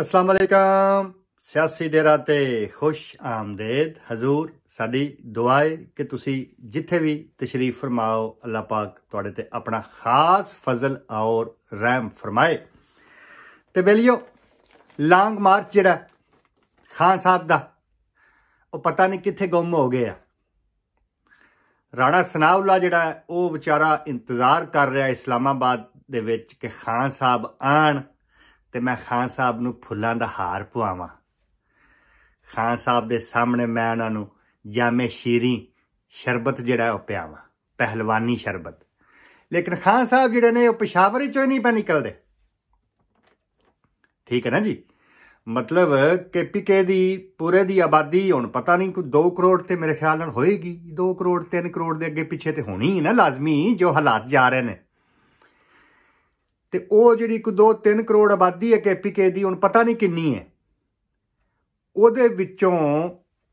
ਅਸਲਾਮ ਅਲੈਕਮ ਸਿਆਸੀ ਡੇਰਾ ਤੇ ਖੁਸ਼ ਆਮਦੇਦ। ਹਜ਼ੂਰ, ਸਾਡੀ ਦੁਆ ਹੈ ਕਿ ਤੁਸੀਂ ਜਿੱਥੇ ਵੀ ਤਸ਼ਰੀਫ ਫਰਮਾਓ, ਅੱਲਾਹ ਪਾਕ ਤੁਹਾਡੇ ਤੇ ਆਪਣਾ ਖਾਸ ਫਜ਼ਲ ਔਰ ਰਹਿਮ ਫਰਮਾਏ। ਤੇ ਬੇਲੀਓ, ਲਾਂਗ ਮਾਰਚ ਜਿਹੜਾ, ਖਾਨ ਸਾਹਿਬ ਦਾ, ਉਹ ਪਤਾ ਨਹੀਂ ਕਿੱਥੇ ਗੁੰਮ ਹੋ ਗਿਆ ਰਾਣਾ ਸਨਾਉਲਾ ਜਿਹੜਾ, ਉਹ ਵਿਚਾਰਾ ਇੰਤਜ਼ਾਰ ਕਰ ਰਿਹਾ ਇਸਲਾਮਾਬਾਦ ਦੇ ਵਿੱਚ ਕਿ ਖਾਨ ਸਾਹਿਬ ਆਣ ਤੇ ਮੈਂ ਖਾਨ ਸਾਹਿਬ ਨੂੰ ਫੁੱਲਾਂ ਦਾ ਹਾਰ ਪਵਾਵਾਂ ਖਾਨ ਸਾਹਿਬ ਦੇ ਸਾਹਮਣੇ ਮੈਂ ਉਹਨਾਂ ਨੂੰ ਜਾਮੇ ਸ਼ੀਰੀ ਸ਼ਰਬਤ ਜਿਹੜਾ ਉਹ ਪਿਆਵਾਂ, ਪਹਿਲਵਾਨੀ ਸ਼ਰਬਤ। ਲੇਕਿਨ ਖਾਨ ਸਾਹਿਬ ਜਿਹੜੇ ਨੇ ਉਹ ਪਿਸ਼ਾਵਰ ਚੋਂ ਹੀ ਨਹੀਂ ਪਾ ਨਿਕਲਦੇ। ਠੀਕ ਹੈ ਨਾ ਜੀ? ਮਤਲਬ ਕਿ ਪੀਕੇ ਦੀ ਪੂਰੇ ਦੀ ਆਬਾਦੀ ਹੁਣ ਪਤਾ ਨਹੀਂ ਕੋਈ 2 ਕਰੋੜ ਤੇ ਮੇਰੇ ਖਿਆਲ ਨਾਲ ਹੋਏਗੀ। 2 ਕਰੋੜ 3 ਕਰੋੜ ਦੇ ਅੱਗੇ ਪਿੱਛੇ ਤੇ ਹੋਣੀ ਹੈ ਨਾ ਲਾਜ਼ਮੀ ਜੋ ਹਾਲਾਤ ਜਾ ਰਹੇ ਨੇ। ਤੇ ਉਹ ਜਿਹੜੀ ਕੋ 2-3 ਕਰੋੜ ਆਬਾਦੀ ਹੈ ਕੇਪੀਕੇ ਦੀ, ਹੁਣ ਪਤਾ ਨਹੀਂ ਕਿੰਨੀ ਹੈ। ਉਹਦੇ ਵਿੱਚੋਂ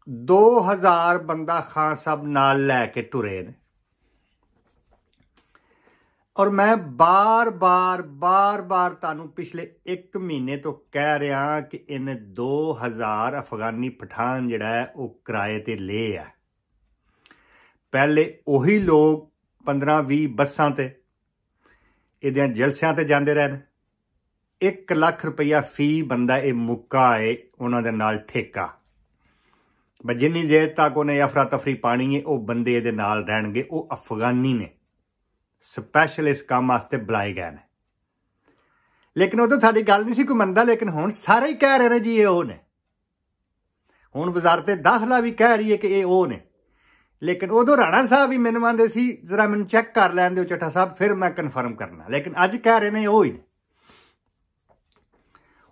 2000 ਬੰਦਾ ਖਾਨ ਸਾਹਿਬ ਨਾਲ ਲੈ ਕੇ ਤੁਰੇ ਨੇ। ਔਰ ਮੈਂ ਬਾਰ-ਬਾਰ ਬਾਰ-ਬਾਰ ਤੁਹਾਨੂੰ ਪਿਛਲੇ 1 ਮਹੀਨੇ ਤੋਂ ਕਹਿ ਰਿਹਾ ਕਿ ਇਹਨੇ 2000 ਅਫਗਾਨੀ ਪਠਾਨ ਜਿਹੜਾ ਹੈ, ਉਹ ਕਿਰਾਏ ਤੇ ਲਏ ਆ। ਪਹਿਲੇ ਉਹੀ ਲੋਕ 15-20 ਬੱਸਾਂ ਤੇ ਇਹਦੇ ਜਲਸਿਆਂ ਤੇ ਜਾਂਦੇ ਰਹਿਣ। 1 ਲੱਖ ਰੁਪਈਆ ਫੀ ਬੰਦਾ ਇਹ ਮੁੱਕਾ ਹੈ ਉਹਨਾਂ ਦੇ ਨਾਲ ਠੇਕਾ। ਬਸ ਜਿੰਨੀ ਦੇਰ ਤੱਕ ਉਹਨੇ ਅਫਰਾ ਤਫਰੀ ਪਾਣੀ ਹੈ, ਉਹ ਬੰਦੇ ਇਹਦੇ ਨਾਲ ਰਹਿਣਗੇ, ਉਹ ਅਫਗਾਨੀ ਨੇ। ਸਪੈਸ਼ਲ ਇਸ ਕੰਮ ਵਾਸਤੇ ਬੁਲਾਏ ਗਏ ਨੇ। ਲੇਕਿਨ ਉਦੋਂ ਸਾਡੀ ਗੱਲ ਨਹੀਂ ਸੀ ਕੋਈ ਮੰਨਦਾ, ਲੇਕਿਨ ਹੁਣ ਸਾਰੇ ਹੀ ਕਹਿ ਰਹੇ ਨੇ ਜੀ ਇਹ ਉਹ ਨੇ। ਹੁਣ ਵਜ਼ਾਰਤ ਦਾਖਲਾ ਵੀ ਕਹਿ ਰਹੀ ਹੈ ਕਿ ਇਹ ਉਹ ਨੇ। ਲੇਕਿਨ ਉਦੋਂ ਰਾਣਾ ਸਾਹਿਬ ਵੀ ਮੈਨੂੰ ਆਂਦੇ ਸੀ, ਜ਼ਰਾ ਮੈਨੂੰ ਚੈੱਕ ਕਰ ਲੈਣ ਦਿਓ ਚੱਠਾ ਸਾਹਿਬ, ਫਿਰ ਮੈਂ ਕਨਫਰਮ ਕਰਨਾ। ਲੇਕਿਨ ਅੱਜ ਕਹਿ ਰਹੇ ਨੇ ਉਹ ਹੀ ਨੇ।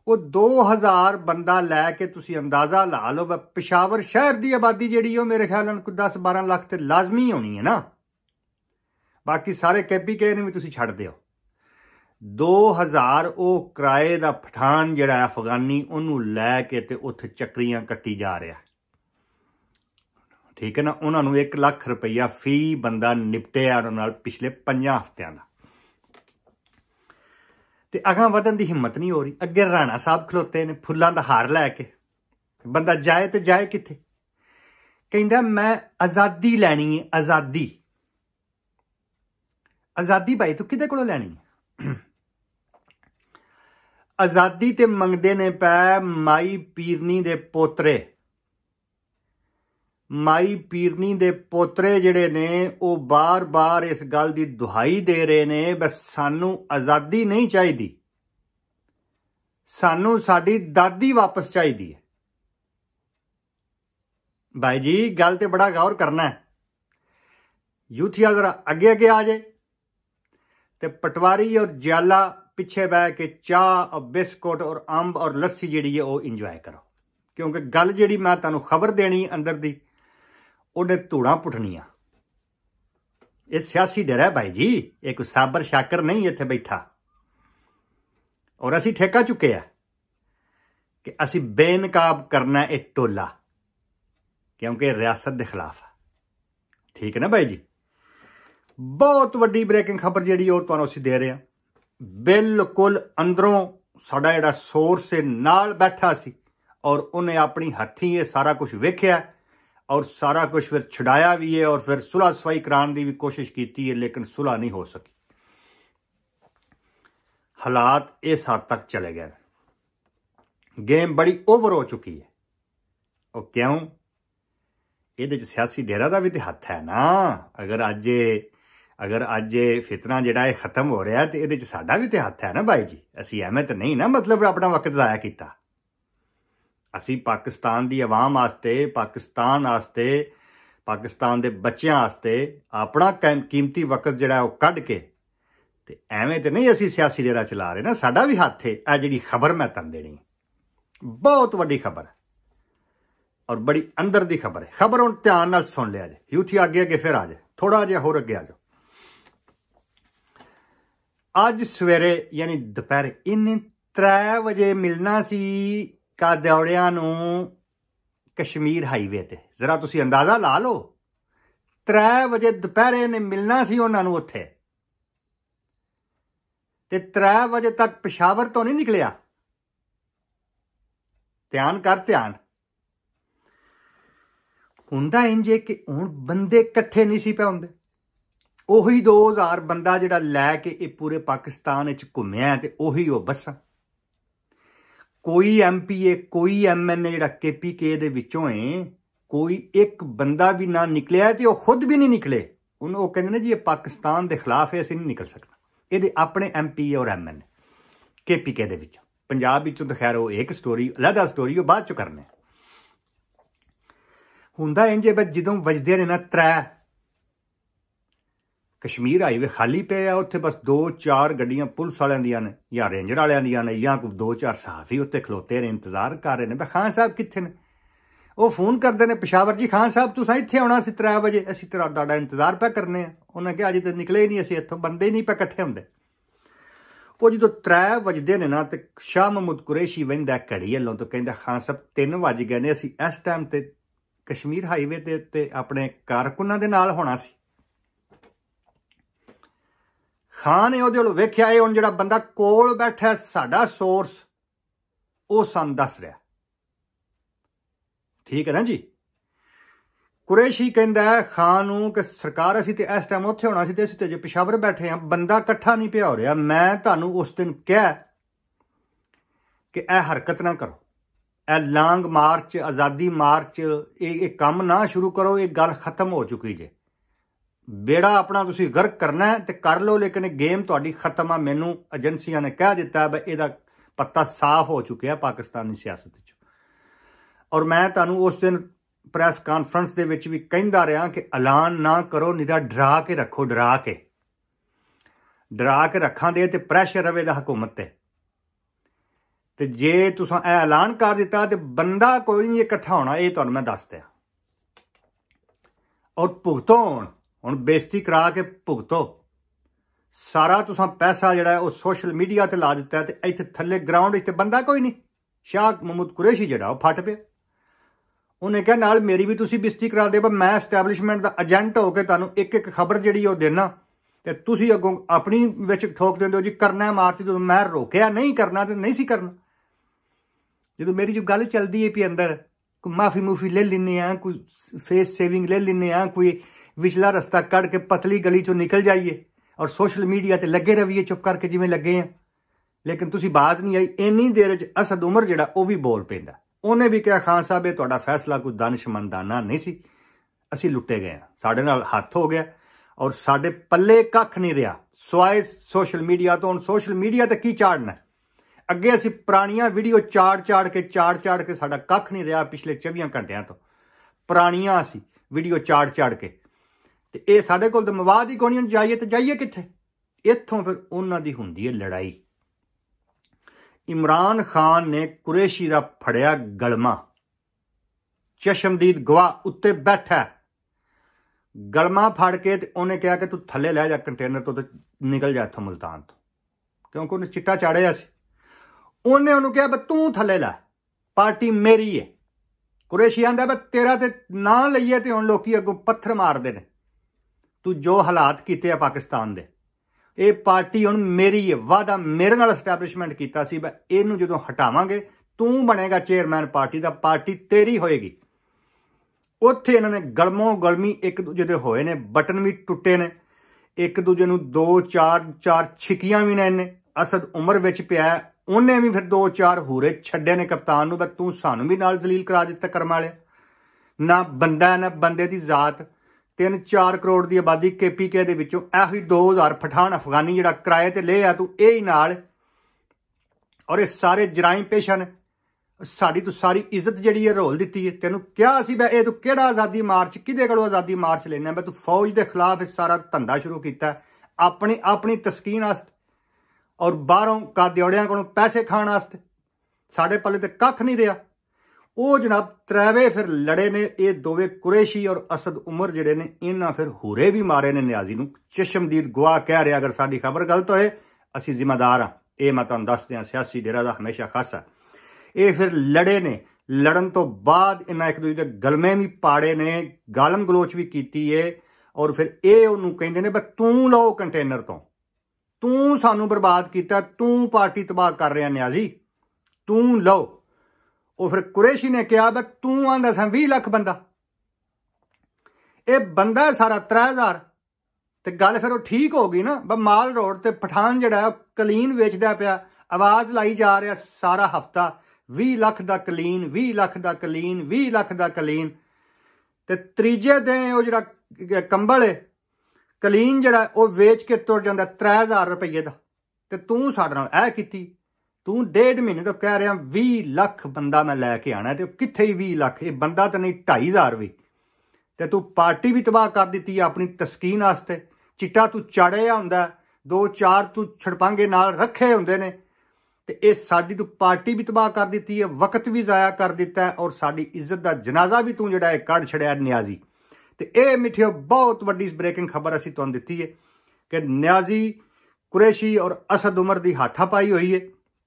ਉਹ 2000 ਬੰਦਾ ਲੈ ਕੇ ਤੁਸੀਂ ਅੰਦਾਜ਼ਾ ਲਾ ਲਓ ਪਿਸ਼ਾਵਰ ਸ਼ਹਿਰ ਦੀ ਆਬਾਦੀ ਜਿਹੜੀ ਉਹ ਮੇਰੇ ਖਿਆਲ ਨਾਲ ਕੋਈ 10 12 ਲੱਖ ਤੇ ਲਾਜ਼ਮੀ ਹੋਣੀ ਹੈ ਨਾ। ਬਾਕੀ ਸਾਰੇ ਕੈਪੀਕੇ ਨੇ ਵੀ ਤੁਸੀਂ ਛੱਡ ਦਿਓ। 2000 ਉਹ ਕਿਰਾਏ ਦਾ ਪਠਾਨ ਜਿਹੜਾ ਅਫਗਾਨੀ, ਉਹਨੂੰ ਲੈ ਕੇ ਤੇ ਉੱਥੇ ਚੱਕਰੀਆਂ ਕੱਟੀ ਜਾ ਰਿਹਾ। ਠੀਕ ਹੈ ਨਾ? ਉਹਨਾਂ ਨੂੰ 1 ਲੱਖ ਰੁਪਈਆ ਫੀ ਬੰਦਾ ਨਿਪਟਿਆ ਉਹਨਾਂ ਨਾਲ ਪਿਛਲੇ 5 ਹਫ਼ਤਿਆਂ ਦਾ। ਤੇ ਅਗਾਂ ਵਧਣ ਦੀ ਹਿੰਮਤ ਨਹੀਂ ਹੋ ਰਹੀ। ਅੱਗੇ ਰਾਣਾ ਸਾਹਿਬ ਖਲੋਤੇ ਨੇ, ਫੁੱਲਾਂ ਦਾ ਹਾਰ ਲੈ ਕੇ। ਬੰਦਾ ਜਾਏ ਤੇ ਜਾਏ ਕਿੱਥੇ? ਕਹਿੰਦਾ, ਮੈਂ ਆਜ਼ਾਦੀ ਲੈਣੀ ਹੈ ਆਜ਼ਾਦੀ। ਆਜ਼ਾਦੀ ਭਾਈ, ਤੂੰ ਕਿਹਦੇ ਕੋਲੋਂ ਲੈਣੀ ਹੈ ਆਜ਼ਾਦੀ ਤੇ ਮੰਗਦੇ ਨੇ ਪੈ ਮਾਈ ਪੀਰਨੀ ਦੇ ਪੋਤਰੇ। ਮਾਈ ਪੀਰਨੀ ਦੇ ਪੋਤਰੇ ਜਿਹੜੇ ਨੇ, ਉਹ ਬਾਰ-ਬਾਰ ਇਸ ਗੱਲ ਦੀ ਦੁਹਾਈ ਦੇ ਰਹੇ ਨੇ ਬਸ ਸਾਨੂੰ ਆਜ਼ਾਦੀ ਨਹੀਂ ਚਾਹੀਦੀ। ਸਾਨੂੰ ਸਾਡੀ ਦਾਦੀ ਵਾਪਸ ਚਾਹੀਦੀ ਹੈ। ਭਾਈ ਜੀ, ਗੱਲ ਤੇ ਬੜਾ ਗੌਰ ਕਰਨਾ ਹੈ। ਯੂਥੀਆ ਜ਼ਰਾ ਅੱਗੇ ਅੱਗੇ ਆ ਜਾਏ ਤੇ ਪਟਵਾਰੀ ਔਰ ਜਿਆਲਾ ਪਿੱਛੇ ਬਹਿ ਕੇ ਚਾਹ ਔਰ ਬਿਸਕੁਟ ਔਰ ਅੰਬ ਔਰ ਲੱਸੀ ਜਿਹੜੀ ਹੈ ਉਹ ਇੰਜੋਏ ਕਰੋ। ਕਿਉਂਕਿ ਗੱਲ ਜਿਹੜੀ ਮੈਂ ਤੁਹਾਨੂੰ ਖਬਰ ਦੇਣੀ ਅੰਦਰ ਦੀ ਉਹਨੇ ਧੂੜਾਂ ਪੁੱਟਣੀਆਂ ਇਹ ਸਿਆਸੀ ਡਰ ਹੈ ਭਾਈ ਜੀ। ਇਹ ਕੋਈ ਸਾਬਰ ਸ਼ਾਕਰ ਨਹੀਂ ਇੱਥੇ ਬੈਠਾ। ਔਰ ਅਸੀਂ ਠੇਕਾ ਚੁੱਕੇ ਆ ਕਿ ਅਸੀਂ ਬੇਨਕਾਬ ਕਰਨਾ ਇਹ ਟੋਲਾ, ਕਿਉਂਕਿ ਰਿਆਸਤ ਦੇ ਖਿਲਾਫ ਠੀਕ ਹੈ ਨਾ ਭਾਈ ਜੀ? ਬਹੁਤ ਵੱਡੀ ਬ੍ਰੇਕਿੰਗ ਖਬਰ ਜਿਹੜੀ ਉਹ ਤੁਹਾਨੂੰ ਅਸੀਂ ਦੇ ਰਹੇ ਹਾਂ। ਬਿਲਕੁਲ ਅੰਦਰੋਂ ਸਾਡਾ ਜਿਹੜਾ ਸੋਰਸ ਨਾਲ ਬੈਠਾ ਸੀ ਔਰ ਉਹਨੇ ਆਪਣੀ ਹੱਥੀਂ ਇਹ ਸਾਰਾ ਕੁਝ ਵੇਖਿਆ। ਔਰ ਸਾਰਾ ਕੁਝ ਫਿਰ ਛਡਾਇਆ ਵੀ ਹੈ ਔਰ ਫਿਰ ਸੁਲਾ ਸਫ਼ਾਈ ਕਰਾਉਣ ਦੀ ਵੀ ਕੋਸ਼ਿਸ਼ ਕੀਤੀ ਹੈ ਲੇਕਿਨ ਸੁਲਾ ਨਹੀਂ ਹੋ ਸਕੀ। ਹਾਲਾਤ ਇਸ ਹੱਦ ਤੱਕ ਚਲੇ ਗਏ। ਗੇਮ ਬੜੀ ਓਵਰ ਹੋ ਚੁੱਕੀ ਹੈ ਉਹ ਕਿਉਂ? ਇਹਦੇ ਚ ਸਿਆਸੀ ਡੇਰਾ ਦਾ ਵੀ ਤੇ ਹੱਥ ਹੈ ਨਾ। ਅਗਰ ਅੱਜ ਅਗਰ ਅੱਜ ਇਹ ਫਿਤਨਾ ਜਿਹੜਾ ਇਹ ਖਤਮ ਹੋ ਰਿਹਾ ਤੇ ਇਹਦੇ ਚ ਸਾਡਾ ਵੀ ਤੇ ਹੱਥ ਹੈ ਨਾ ਬਾਈ ਜੀ। ਅਸੀਂ ਐਵੇਂ ਤਾਂ ਨਹੀਂ ਨਾ ਮਤਲਬ ਆਪਣਾ ਵਕਤ ਜ਼ਾਇਆ ਕੀਤਾ। ਅਸੀਂ ਪਾਕਿਸਤਾਨ ਦੀ ਆਵਾਮ ਵਾਸਤੇ ਪਾਕਿਸਤਾਨ ਵਾਸਤੇ ਪਾਕਿਸਤਾਨ ਦੇ ਬੱਚਿਆਂ ਵਾਸਤੇ ਆਪਣਾ ਕੀਮਤੀ ਵਕਤ ਜਿਹੜਾ ਉਹ ਕੱਢ ਕੇ ਤੇ ਐਵੇਂ ਤੇ ਨਹੀਂ ਅਸੀਂ ਸਿਆਸੀ ਡੇਰਾ ਚਲਾ ਰਹੇ ਨਾ, ਸਾਡਾ ਵੀ ਹੱਥ ਹੈ ਇਹ ਜਿਹੜੀ ਖਬਰ ਮੈਂ ਤੁਹਾਨੂੰ ਦੇਣੀ ਬਹੁਤ ਵੱਡੀ ਖਬਰ ਹੈ ਔਰ ਬੜੀ ਅੰਦਰ ਦੀ ਖਬਰ ਹੈ। ਖਬਰ ਹੁਣ ਧਿਆਨ ਨਾਲ ਸੁਣ ਲਿਆ ਜੇ। ਯੂਥੀ ਅੱਗੇ ਅੱਗੇ ਫਿਰ ਆ ਜਾ। ਥੋੜਾ ਜਿਹਾ ਹੋਰ ਅੱਗੇ ਆ ਜਾ ਅੱਜ ਸਵੇਰੇ, ਯਾਨੀ ਦੁਪਹਿਰ ਇਹਨੇ 3 ਵਜੇ ਮਿਲਣਾ ਸੀ ਕਾਦੌੜਿਆਂ ਨੂੰ ਕਸ਼ਮੀਰ ਹਾਈਵੇ ਤੇ। ਜ਼ਰਾ ਤੁਸੀਂ ਅੰਦਾਜ਼ਾ ਲਾ ਲਓ। 3 ਵਜੇ ਦੁਪਹਿਰੇ ਨੇ ਮਿਲਣਾ ਸੀ ਉਹਨਾਂ ਨੂੰ ਉੱਥੇ। ਤੇ 3 ਵਜੇ ਤੱਕ ਪਸ਼ਾਵਰ ਤੋਂ ਨਹੀਂ ਨਿਕਲਿਆ। ਧਿਆਨ ਕਰ, ਧਿਆਨ। ਹੁੰਦਾ ਇੰਜੇ ਕਿ ਹੁਣ ਬੰਦੇ ਇਕੱਠੇ ਨਹੀਂ ਸੀ ਪਾਉਂਦੇ ਉਹੀ 2000 ਬੰਦਾ ਜਿਹੜਾ ਲੈ ਕੇ ਇਹ ਪੂਰੇ ਪਾਕਿਸਤਾਨ ਵਿੱਚ ਘੁੰਮਿਆ ਤੇ ਉਹੀ ਉਹ ਬੱਸਾਂ। ਕੋਈ ਐਮਪੀਏ ਕੋਈ ਐਮਐਨਏ ਜਿਹੜਾ ਕੇਪੀਕੇ ਦੇ ਵਿੱਚੋਂ ਹੈ ਕੋਈ ਇੱਕ ਬੰਦਾ ਵੀ ਨਾ ਨਿਕਲਿਆ ਤੇ ਉਹ ਖੁਦ ਵੀ ਨਹੀਂ ਨਿਕਲੇ। ਉਹਨੂੰ ਉਹ ਕਹਿੰਦੇ ਨੇ ਜੀ, ਇਹ ਪਾਕਿਸਤਾਨ ਦੇ ਖਿਲਾਫ ਹੈ ਅਸੀਂ ਨਹੀਂ ਨਿਕਲ ਸਕਣਾ ਇਹਦੇ ਆਪਣੇ ਐਮਪੀ ਔਰ ਐਮਐਨਏ ਕੇਪੀਕੇ ਦੇ ਵਿੱਚ। ਪੰਜਾਬ ਵਿੱਚੋਂ ਤਾਂ ਖੈਰ ਉਹ ਇੱਕ ਸਟੋਰੀ ਅਲੱਗਾ ਸਟੋਰੀ ਉਹ ਬਾਅਦ ਚ ਕਰਨੇ ਹੁੰਦਾ ਇੰਜੇ ਬਸ ਜਦੋਂ ਵਜਦੇ ਨੇ ਨਾ ਤਰੇ ਕਸ਼ਮੀਰ ਹਾਈਵੇ ਖਾਲੀ ਪਿਆ ਆ ਉੱਥੇ, ਬਸ ਦੋ ਚਾਰ ਗੱਡੀਆਂ ਪੁਲਿਸ ਵਾਲਿਆਂ ਦੀਆਂ ਨੇ ਜਾਂ ਰੇਂਜਰ ਵਾਲਿਆਂ ਦੀਆਂ ਨੇ ਜਾਂ ਕੋਈ ਦੋ ਚਾਰ ਸਾਫੀ ਉੱਤੇ ਖਲੋਤੇ ਨੇ, ਇੰਤਜ਼ਾਰ ਕਰ ਰਹੇ ਨੇ। ਬਈ ਖਾਨ ਸਾਹਿਬ ਕਿੱਥੇ ਨੇ? ਉਹ ਫੋਨ ਕਰਦੇ ਨੇ, ਪਿਸ਼ਾਵਰ ਜੀ, ਖਾਨ ਸਾਹਿਬ, ਤੁਸੀਂ ਇੱਥੇ ਆਉਣਾ ਸੀ 3 ਵਜੇ, ਅਸੀਂ ਤੇਰਾ ਤੁਹਾਡਾ ਇੰਤਜ਼ਾਰ ਪਾ ਕਰਨੇ ਆ। ਉਹਨਾਂ ਕਿਹਾ, ਅਜੇ ਤੇ ਨਿਕਲੇ ਹੀ ਨਹੀਂ ਅਸੀਂ ਇੱਥੋਂ, ਬੰਦੇ ਹੀ ਨਹੀਂ ਪਾ ਇਕੱਠੇ ਹੁੰਦੇ। ਉਹ ਜਦੋਂ 3 ਵਜਦੇ ਨੇ ਨਾ, ਤੇ ਸ਼ਾਹ ਮਹਮੂਦ ਕੁਰੇਸ਼ੀ ਵੰਦਾ ਘੜੀ ਵੱਲੋਂ ਤੋਂ ਕਹਿੰਦਾ, ਖਾਨ ਸਾਹਿਬ 3 ਵਜ ਗਏ ਨੇ, ਅਸੀਂ ਇਸ ਟਾਈਮ ਤੇ ਕਸ਼ਮੀਰ ਹਾਈਵੇ ਤੇ ਉੱਤੇ ਆਪਣੇ ਕਾਰਕੁਨਾਂ ਦੇ ਨਾਲ ਹੋਣਾ ਸੀ। ਖਾਂ ਨੇ ਉਹਦੇ ਵੱਲ ਵੇਖਿਆ, ਇਹ ਹੁਣ ਜਿਹੜਾ ਬੰਦਾ ਕੋਲ ਬੈਠਾ ਸਾਡਾ ਸੋਰਸ ਉਹ ਸਾਨੂੰ ਦੱਸ ਰਿਹਾ। ਠੀਕ ਹੈ ਨਾ ਜੀ? ਕੁਰੇਸ਼ੀ ਕਹਿੰਦਾ ਖਾਨ ਨੂੰ ਕਿ ਸਰਕਾਰ, ਅਸੀਂ ਤੇ ਇਸ ਟਾਈਮ ਉੱਥੇ ਹੋਣਾ ਸੀ ਤੇ ਅਸੀਂ ਤੇ ਜੇ ਪਿਸ਼ਾਵਰ ਬੈਠੇ ਆ ਬੰਦਾ ਇਕੱਠਾ ਨਹੀਂ ਪਿਆ ਹੋ ਰਿਹਾ। ਮੈਂ ਤੁਹਾਨੂੰ ਉਸ ਦਿਨ ਕਿਹਾ ਕਿ ਇਹ ਹਰਕਤ ਨਾ ਕਰੋ। ਇਹ ਲਾਂਗ ਮਾਰਚ, ਆਜ਼ਾਦੀ ਮਾਰਚ, ਇਹ ਇਹ ਕੰਮ ਨਾ ਸ਼ੁਰੂ ਕਰੋ, ਇਹ ਗੱਲ ਖਤਮ ਹੋ ਚੁੱਕੀ ਜੇ। ਬੇੜਾ ਆਪਣਾ ਤੁਸੀਂ ਗਰਕ ਕਰਨਾ ਹੈ ਤੇ ਕਰ ਲਓ, ਲੇਕਿਨ ਗੇਮ ਤੁਹਾਡੀ ਖਤਮ ਆ। ਮੈਨੂੰ ਏਜੰਸੀਆਂ ਨੇ ਕਹਿ ਦਿੱਤਾ ਬਈ ਇਹਦਾ ਪੱਤਾ ਸਾਫ਼ ਹੋ ਚੁੱਕਿਆ ਪਾਕਿਸਤਾਨੀ ਸਿਆਸਤ ਵਿੱਚ ਔਰ ਮੈਂ ਤੁਹਾਨੂੰ ਉਸ ਦਿਨ ਪ੍ਰੈਸ ਕਾਨਫਰੰਸ ਦੇ ਵਿੱਚ ਵੀ ਕਹਿੰਦਾ ਰਿਹਾ ਕਿ ਐਲਾਨ ਨਾ ਕਰੋ ਨਿਰਾ ਡਰਾ ਕੇ ਰੱਖੋ, ਡਰਾ ਕੇ। ਡਰਾ ਕੇ ਰੱਖਾਂ ਦੇ ਤੇ ਪ੍ਰੈਸ਼ਰ ਰਵੇ ਦਾ ਹਕੂਮਤ ਤੇ। ਤੇ ਜੇ ਤੁਸੀਂ ਇਹ ਐਲਾਨ ਕਰ ਦਿੱਤਾ ਤੇ ਬੰਦਾ ਕੋਈ ਨਹੀਂ ਇਕੱਠਾ ਹੋਣਾ, ਇਹ ਤੁਹਾਨੂੰ ਮੈਂ ਦੱਸ ਦਿਆਂ। ਔਰ ਭੁਗਤੋ ਹੁਣ ਬੇਇੱਜ਼ਤੀ ਕਰਾ ਕੇ ਭੁਗਤੋ। ਸਾਰਾ ਤੁਸੀਂ ਪੈਸਾ ਜਿਹੜਾ ਉਹ ਸੋਸ਼ਲ ਮੀਡੀਆ ਤੇ ਲਾ ਦਿੱਤਾ ਤੇ ਇੱਥੇ ਥੱਲੇ ਗਰਾਊਂਡ ਇੱਥੇ ਬੰਦਾ ਕੋਈ ਨਹੀਂ। ਸ਼ਾਹ ਮਹਮੂਦ ਕੁਰੇਸ਼ੀ ਜਿਹੜਾ, ਉਹ ਫਟ ਪਿਆ। ਉਹਨੇ ਕਿਹਾ, ਨਾਲ ਮੇਰੀ ਵੀ ਤੁਸੀਂ ਬਿਸਤੀ ਕਰਾ ਦੇ ਪਰ ਮੈਂ ਐਸਟੈਬਲਿਸ਼ਮੈਂਟ ਦਾ ਏਜੰਟ ਹੋ ਕੇ ਤੁਹਾਨੂੰ ਇੱਕ ਇੱਕ ਖਬਰ ਜਿਹੜੀ ਉਹ ਦੇਣਾ ਤੇ ਤੁਸੀਂ ਅੱਗੋਂ ਆਪਣੀ ਵਿੱਚ ਠੋਕ ਦਿੰਦੇ ਹੋ ਜੀ, ਕਰਨਾ ਮਾਰਚ ਜਦੋਂ ਮੈਂ ਰੋਕਿਆ ਨਹੀਂ ਕਰਨਾ ਤੇ ਨਹੀਂ ਸੀ ਕਰਨਾ। ਜਦੋਂ ਮੇਰੀ ਜੋ ਗੱਲ ਚੱਲਦੀ ਹੈ ਵੀ ਅੰਦਰ, ਕੋਈ ਮਾਫੀ ਮੂਫੀ ਲੈ ਲੈਨੇ ਆ ਕੋਈ ਫੇਸ ਸੇਵਿੰਗ ਲੈ ਲੈਨੇ ਆ ਕੋਈ ਵਿਚਲਾ ਰਸਤਾ ਕੱਢ ਕੇ ਪਤਲੀ ਗਲੀ ਚੋਂ ਨਿਕਲ ਜਾਈਏ ਔਰ ਸੋਸ਼ਲ ਮੀਡੀਆ ਤੇ ਲੱਗੇ ਰਹੀਏ ਚੁੱਪ ਕਰਕੇ ਜਿਵੇਂ ਲੱਗੇ ਆ। ਲੇਕਿਨ ਤੁਸੀਂ ਬਾਜ਼ ਨਹੀਂ ਆਈ, ਇੰਨੀ ਦੇਰ 'ਚ ਅਸਦ ਉਮਰ ਜਿਹੜਾ ਉਹ ਵੀ ਬੋਲ ਪੈਂਦਾ। ਉਹਨੇ ਵੀ ਕਿਹਾ, ਖਾਨ ਸਾਹਿਬ, ਇਹ ਤੁਹਾਡਾ ਫੈਸਲਾ ਕੋਈ ਦਾਨਿਸ਼ਮੰਦਾਨਾ ਨਹੀਂ ਸੀ। ਅਸੀਂ ਲੁੱਟੇ ਗਏ ਆ ਸਾਡੇ ਨਾਲ ਹੱਥ ਹੋ ਗਿਆ ਔਰ ਸਾਡੇ ਪੱਲੇ ਕੱਖ ਨਹੀਂ ਰਿਹਾ। ਸਵਾਏ ਸੋਸ਼ਲ ਮੀਡੀਆ ਤੋਂ, ਹੁਣ ਸੋਸ਼ਲ ਮੀਡੀਆ ਤੇ ਕੀ ਚਾੜਨਾ? ਅੱਗੇ ਅਸੀਂ ਪੁਰਾਣੀਆਂ ਵੀਡੀਓ ਚਾੜ ਚਾੜ ਕੇ, ਚਾੜ ਚਾੜ ਕੇ ਸਾਡਾ ਕੱਖ ਨਹੀਂ ਰਿਹਾ ਪਿਛਲੇ 24 ਘੰਟਿਆਂ ਤੋਂ। ਪੁਰਾਣੀਆਂ ਅਸੀਂ ਵੀਡੀਓ ਚਾੜ ਚਾੜ ਕੇ ਤੇ ਇਹ ਸਾਡੇ ਕੋਲ ਤਾਂ ਮਵਾਦ ਹੀ ਕੋਣੀ ਜਾਈਏ ਤੇ ਜਾਈਏ ਕਿੱਥੇ? ਇੱਥੋਂ ਫਿਰ ਉਹਨਾਂ ਦੀ ਹੁੰਦੀ ਹੈ ਲੜਾਈ। ਇਮਰਾਨ ਖਾਨ ਨੇ ਕੁਰੇਸ਼ੀ ਦਾ ਫੜਿਆ ਗਲਮਾ। ਚਸ਼ਮਦੀਦ ਗਵਾ ਉੱਤੇ ਬੈਠਾ। ਗਲਮਾ ਫੜ ਕੇ ਤੇ ਉਹਨੇ ਕਿਹਾ ਕਿ ਤੂੰ ਥੱਲੇ ਲੈ ਜਾ ਕੰਟੇਨਰ ਤੋਂ ਤੇ ਨਿਕਲ ਜਾ ਇੱਥੋਂ ਮਲਤਾਨ ਤੋਂ। ਕਿਉਂਕਿ ਉਹਨੇ ਚਿੱਟਾ ਚਾੜਿਆ ਸੀ। ਉਹਨੇ ਉਹਨੂੰ ਕਿਹਾ, ਬਈ ਤੂੰ ਥੱਲੇ ਲੈ। ਪਾਰਟੀ ਮੇਰੀ ਹੈ ਕੁਰੇਸ਼ੀ ਆਂਦਾ, ਬਈ ਤੇਰਾ ਤੇ ਨਾਂ ਲਈਏ ਤੇ ਹੁਣ ਲੋਕੀ ਅੱਗੋਂ ਪੱਥਰ ਮਾਰਦੇ ਨੇ। ਤੂੰ ਜੋ ਹਾਲਾਤ ਕੀਤੇ ਆ ਪਾਕਿਸਤਾਨ ਦੇ। ਇਹ ਪਾਰਟੀ ਹੁਣ ਮੇਰੀ ਹੈ ਵਾਦਾ ਮੇਰੇ ਨਾਲ ਐਸਟੈਬਲਿਸ਼ਮੈਂਟ ਕੀਤਾ ਸੀ ਬਈ ਇਹਨੂੰ ਜਦੋਂ ਹਟਾਵਾਂਗੇ, ਤੂੰ ਬਣੇਗਾ ਚੇਅਰਮੈਨ ਪਾਰਟੀ ਦਾ, ਪਾਰਟੀ ਤੇਰੀ ਹੋਏਗੀ। ਉੱਥੇ ਇਹਨਾਂ ਨੇ ਗਲਮੋਂ ਗਲਮੀ ਇੱਕ ਦੂਜੇ ਦੇ ਹੋਏ ਨੇ, ਬਟਨ ਵੀ ਟੁੱਟੇ ਨੇ, ਇੱਕ ਦੂਜੇ ਨੂੰ ਦੋ ਚਾਰ ਚਾਰ ਛਿਕੀਆਂ ਵੀ ਨੇ ਇਹਨੇ, ਅਸਦ ਉਮਰ ਵਿੱਚ ਪਿਆ ਉਹਨੇ ਵੀ ਫਿਰ ਦੋ ਚਾਰ ਹੂਰੇ ਛੱਡੇ ਨੇ ਕਪਤਾਨ ਨੂੰ ਪਰ ਤੂੰ ਸਾਨੂੰ ਵੀ ਨਾਲ ਜ਼ਲੀਲ ਕਰਾ ਦਿੱਤਾ ਕਰਮ ਵਾਲੇ ਨਾ ਬੰਦਾ, ਨਾ ਬੰਦੇ ਦੀ ਜ਼ਾਤ 3-4 ਕਰੋੜ ਦੀ ਆਬਾਦੀ ਕੇਪੀਕੇ ਦੇ ਵਿੱਚੋਂ ਇਹੋ ਹੀ 2000 ਪਠਾਨ ਅਫਗਾਨੀ ਜਿਹੜਾ ਕਿਰਾਏ ਤੇ ਲੈ ਆ, ਤੂੰ ਇਹ ਹੀ ਨਾਲ। ਔਰ ਇਹ ਸਾਰੇ ਜਰਾਇਮ ਪੇਸ਼ਾ ਨੇ ਸਾਡੀ ਤੂੰ ਸਾਰੀ ਇੱਜ਼ਤ ਜਿਹੜੀ ਹੈ, ਰੋਲ ਦਿੱਤੀ ਹੈ। ਤੈਨੂੰ ਕਿਹਾ ਸੀ ਬਈ, ਇਹ ਤੂੰ ਕਿਹੜਾ ਆਜ਼ਾਦੀ ਮਾਰਚ, ਕਿਹਦੇ ਕੋਲੋਂ ਆਜ਼ਾਦੀ ਮਾਰਚ ਲੈਣਾ ਬਈ, ਤੂੰ ਫੌਜ ਦੇ ਖਿਲਾਫ ਇਹ ਸਾਰਾ ਧੰਦਾ ਸ਼ੁਰੂ ਕੀਤਾ ਆਪਣੀ ਆਪਣੀ ਤਸਕੀਨ ਵਾਸਤੇ। ਔਰ ਬਾਹਰੋਂ ਕਾਦਿਓੜਿਆਂ ਕੋਲੋਂ ਪੈਸੇ ਖਾਣ ਵਾਸਤੇ। ਸਾਡੇ ਪੱਲੇ ਤੇ ਕੱਖ ਨਹੀਂ ਰਿਹਾ। ਉਹ ਜਨਾਬ ਤਰਾਵੇ ਫਿਰ ਲੜੇ ਨੇ, ਇਹ ਦੋਵੇਂ ਕੁਰੇਸ਼ੀ ਔਰ ਅਸਦ ਉਮਰ ਜਿਹੜੇ ਨੇ, ਇਹਨਾਂ ਫਿਰ ਹੂਰੇ ਵੀ ਮਾਰੇ ਨੇ ਨਿਆਜ਼ੀ ਨੂੰ। ਚਸ਼ਮਦੀਦ ਗਵਾਹ ਕਹਿ ਰਿਹਾ, ਅਗਰ ਸਾਡੀ ਖਬਰ ਗਲਤ ਹੋਏ, ਅਸੀਂ ਜ਼ਿੰਮੇਦਾਰ ਆ ਇਹ ਮੈਂ ਤੁਹਾਨੂੰ ਦੱਸਦੇ ਆ ਸਿਆਸੀ ਡੇਰਾ ਦਾ ਹਮੇਸ਼ਾ ਖਾਸਾ ਇਹ ਫਿਰ ਲੜੇ ਨੇ। ਲੜਨ ਤੋਂ ਬਾਅਦ ਇਹਨਾਂ ਇੱਕ ਦੂਜੇ ਦੇ ਗਲਮੇ ਵੀ ਪਾੜੇ ਨੇ, ਗਾਲਮ ਗਲੋਚ ਵੀ ਕੀਤੀ ਏ, ਔਰ ਫਿਰ ਇਹ ਉਹਨੂੰ ਕਹਿੰਦੇ ਨੇ, ਬਈ ਤੂੰ ਲਓ ਕੰਟੇਨਰ ਤੋਂ। ਤੂੰ ਸਾਨੂੰ ਬਰਬਾਦ ਕੀਤਾ, ਤੂੰ ਪਾਰਟੀ ਤਬਾਹ ਕਰ ਰਿਹਾ ਨਿਆਜ਼ੀ। ਤੂੰ ਲਓ। ਉਹ ਫਿਰ ਕੁਰੇਸ਼ੀ ਨੇ ਕਿਹਾ ਬਈ ਤੂੰ ਆਂਦਾ ਸਾਂ 20 ਲੱਖ ਬੰਦਾ। ਇਹ ਬੰਦਾ ਸਾਰਾ 3000 ਤੇ ਗੱਲ ਫਿਰ ਉਹ ਠੀਕ ਹੋ ਗਈ ਨਾ ਬਾ ਮਾਲ ਰੋਡ ਤੇ ਪਠਾਨ ਜਿਹੜਾ ਕਲੀਨ ਵੇਚਦਾ ਪਿਆ। ਆਵਾਜ਼ ਲਾਈ ਜਾ ਰਿਹਾ ਸਾਰਾ ਹਫਤਾ 20 ਲੱਖ ਦਾ ਕਲੀਨ 20 ਲੱਖ ਦਾ ਕਲੀਨ 20 ਲੱਖ ਦਾ ਕਲੀਨ। ਤੇ ਤੀਜੇ ਦਿਨ ਉਹ ਜਿਹੜਾ ਕੰਬਲ ਹੈ, ਕਲੀਨ ਜਿਹੜਾ, ਉਹ ਵੇਚ ਕੇ ਤੁਰ ਜਾਂਦਾ 3000 ਰੁਪਏ ਦਾ। ਤੇ ਤੂੰ ਸਾਡੇ ਨਾਲ ਇਹ ਕੀਤੀ। ਤੂੰ ਡੇਢ ਮਹੀਨੇ ਤੋਂ ਕਹਿ ਰਿਹਾ 20 ਲੱਖ ਬੰਦਾ ਮੈਂ ਲੈ ਕੇ ਆਣਾ ਤੇ ਕਿੱਥੇ ਹੀ 20 ਲੱਖ? ਇਹ ਬੰਦਾ ਤਾਂ ਨਹੀਂ 2500 ਵੀ। ਤੇ ਤੂੰ ਪਾਰਟੀ ਵੀ ਤਬਾਹ ਕਰ ਦਿੱਤੀ ਆਪਣੀ ਤਸਕੀਨ ਵਾਸਤੇ। ਚਿੱਟਾ ਤੂੰ ਚੜਿਆ ਹੁੰਦਾ ਦੋ ਚਾਰ ਤੂੰ ਛੜਪਾਂਗੇ ਨਾਲ ਰੱਖੇ ਹੁੰਦੇ ਨੇ। ਤੇ ਇਹ ਸਾਡੀ ਤੂੰ ਪਾਰਟੀ ਵੀ ਤਬਾਹ ਕਰ ਦਿੱਤੀ ਹੈ, ਵਕਤ ਵੀ ਜ਼ਾਇਆ ਕਰ ਦਿੱਤਾ ਹੈ ਔਰ ਸਾਡੀ ਇੱਜ਼ਤ ਦਾ ਜਨਾਜ਼ਾ ਵੀ ਤੂੰ ਜਿਹੜਾ ਹੈ ਕੱਢ ਛੜਿਆ ਨਿਆਜ਼ੀ। ਤੇ ਇਹ ਮਿੱਠਿਓ, ਬਹੁਤ ਵੱਡੀ ਬ੍ਰੇਕਿੰਗ ਖਬਰ ਅਸੀਂ ਤੁਹਾਨੂੰ ਦਿੱਤੀ ਹੈ ਕਿ ਨਿਆਜ਼ੀ ਕੁਰੇਸ਼ੀ ਔਰ ਅਸਦ ਉਮਰ ਦੀ ਹਾਥਾ ਪਾਈ ਹੋਈ ਹੈ।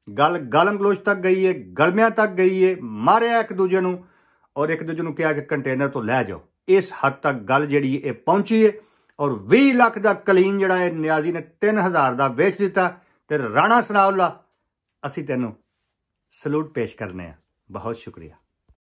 ਗੱਲ ਗਲਮ ਗਲੋਚ ਤੱਕ ਗਈ ਹੈ ਗਲਮਿਆਂ ਤੱਕ ਗਈ ਹੈ ਮਾਰਿਆ ਇੱਕ ਦੂਜੇ ਨੂੰ ਔਰ ਇੱਕ ਦੂਜੇ ਨੂੰ ਕਿਹਾ ਕਿ ਕੰਟੇਨਰ ਤੋਂ ਲੈ ਜਾਓ। ਇਸ ਹੱਦ ਤੱਕ ਗੱਲ ਜਿਹੜੀ ਇਹ ਪਹੁੰਚੀ ਹੈ ਔਰ 20 ਲੱਖ ਦਾ ਕਲੀਨ ਜਿਹੜਾ ਹੈ ਨਿਆਜ਼ੀ ਨੇ 3000 ਦਾ ਵੇਚ ਦਿੱਤਾ ਤੇ ਰਾਣਾ ਸਨਾਉਲਾ, ਅਸੀਂ ਤੈਨੂੰ ਸਲੂਟ ਪੇਸ਼ ਕਰਨੇ ਆ। ਬਹੁਤ ਸ਼ੁਕਰੀਆ।